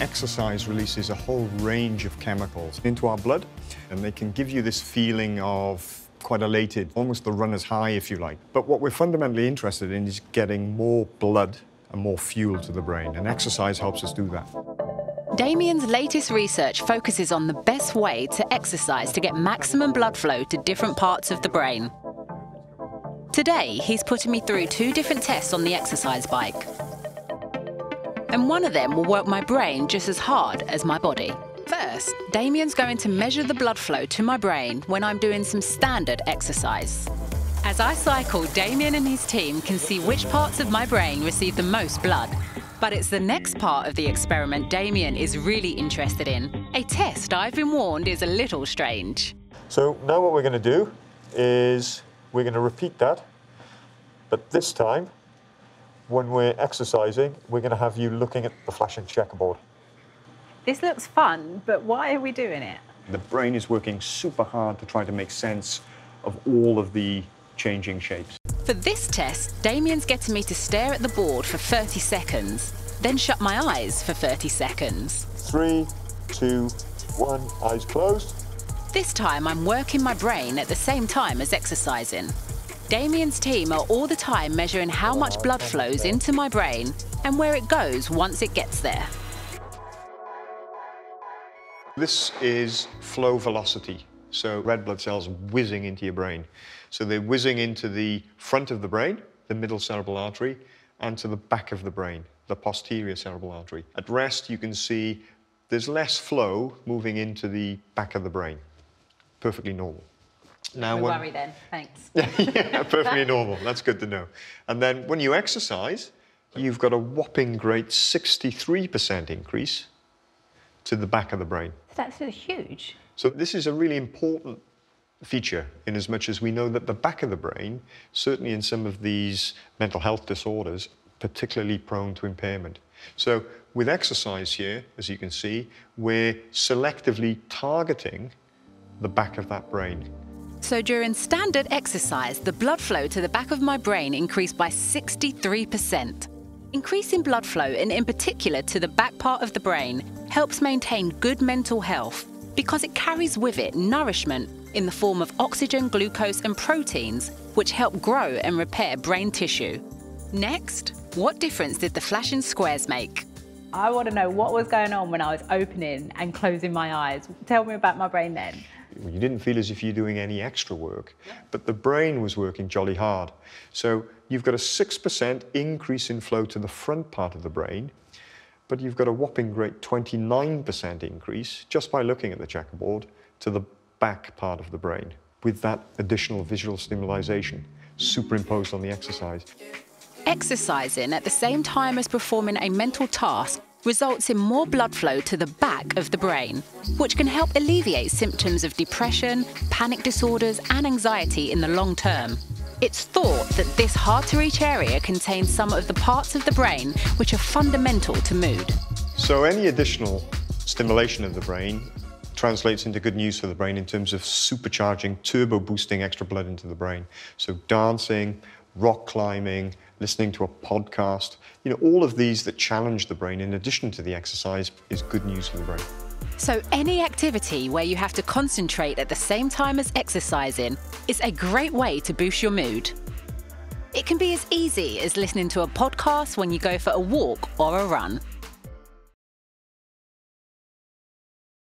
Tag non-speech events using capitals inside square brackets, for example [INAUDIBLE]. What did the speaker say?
exercise releases a whole range of chemicals into our blood, and they can give you this feeling of quite elated, almost the runner's high, if you like. But what we're fundamentally interested in is getting more blood and more fuel to the brain, and exercise helps us do that. Damien's latest research focuses on the best way to exercise to get maximum blood flow to different parts of the brain. Today, he's putting me through two different tests on the exercise bike. And one of them will work my brain just as hard as my body. First, Damien's going to measure the blood flow to my brain when I'm doing some standard exercise. As I cycle, Damien and his team can see which parts of my brain receive the most blood. But it's the next part of the experiment Damien is really interested in. A test I've been warned is a little strange. So now what we're going to do is we're going to repeat that, but this time, when we're exercising, we're going to have you looking at the flashing checkerboard. This looks fun, but why are we doing it? The brain is working super hard to try to make sense of all of the changing shapes. For this test, Damien's getting me to stare at the board for 30 seconds, then shut my eyes for 30 seconds. Three, two, one, eyes closed. This time I'm working my brain at the same time as exercising. Damien's team are all the time measuring how much blood flows into my brain and where it goes once it gets there. This is flow velocity. So red blood cells whizzing into your brain. So they're whizzing into the front of the brain, the middle cerebral artery, and to the back of the brain, the posterior cerebral artery. At rest, you can see there's less flow moving into the back of the brain perfectly normal. Now, no when, worry then. Thanks. [LAUGHS] yeah, perfectly normal. That's good to know. And then when you exercise, you've got a whopping great 63% increase to the back of the brain. That's huge. So this is a really important feature in as much as we know that the back of the brain, certainly in some of these mental health disorders, particularly prone to impairment. So with exercise here, as you can see, we're selectively targeting the back of that brain. So during standard exercise, the blood flow to the back of my brain increased by 63%. Increasing blood flow, and in particular to the back part of the brain, helps maintain good mental health because it carries with it nourishment in the form of oxygen, glucose, and proteins, which help grow and repair brain tissue. Next, what difference did the flashing squares make? I want to know what was going on when I was opening and closing my eyes. Tell me about my brain then you didn't feel as if you're doing any extra work, but the brain was working jolly hard. So you've got a 6% increase in flow to the front part of the brain, but you've got a whopping great 29% increase just by looking at the checkerboard to the back part of the brain with that additional visual stimulation superimposed on the exercise. Exercising at the same time as performing a mental task results in more blood flow to the back of the brain, which can help alleviate symptoms of depression, panic disorders, and anxiety in the long term. It's thought that this hard to reach area contains some of the parts of the brain which are fundamental to mood. So, any additional stimulation of the brain translates into good news for the brain in terms of supercharging, turbo boosting extra blood into the brain. So, dancing, rock climbing, listening to a podcast, you know, all of these that challenge the brain in addition to the exercise is good news for the brain. So, any activity where you have to concentrate at the same time as exercising is a great way to boost your mood. It can be as easy as listening to a podcast when you go for a walk or a run.